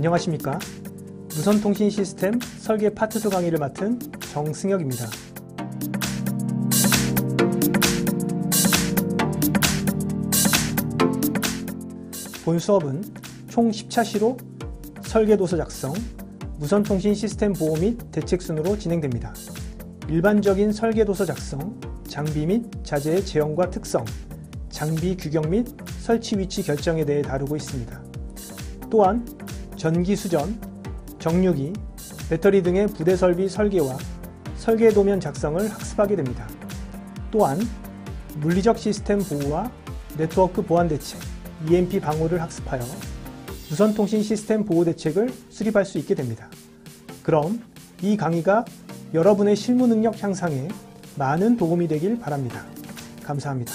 안녕하십니까. 무선통신 시스템 설계 파트수 강의를 맡은 정승혁입니다. 본 수업은 총 10차 시로 설계도서 작성, 무선통신 시스템 보호 및 대책 순으로 진행됩니다. 일반적인 설계도서 작성, 장비 및 자재의 제형과 특성, 장비 규격 및 설치 위치 결정에 대해 다루고 있습니다. 또한 전기 수전, 정류기, 배터리 등의 부대 설비 설계와 설계 도면 작성을 학습하게 됩니다. 또한 물리적 시스템 보호와 네트워크 보안 대책, EMP 방호를 학습하여 무선통신 시스템 보호 대책을 수립할 수 있게 됩니다. 그럼 이 강의가 여러분의 실무 능력 향상에 많은 도움이 되길 바랍니다. 감사합니다.